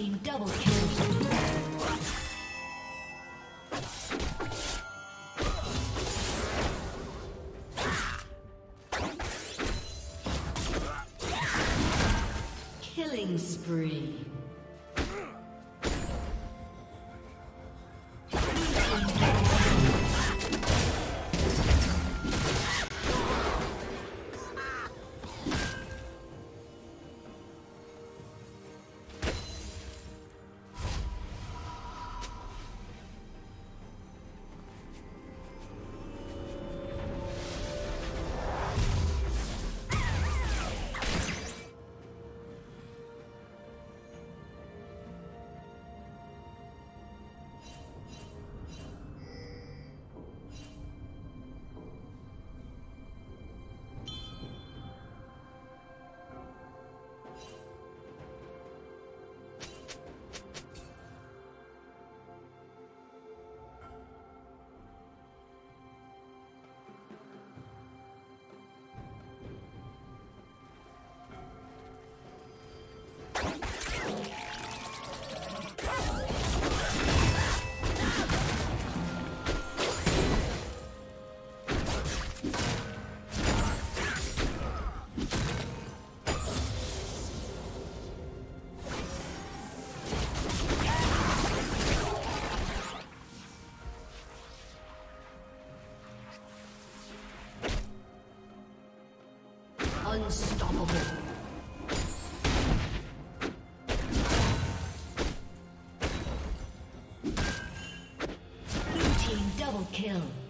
team double kill. Kill.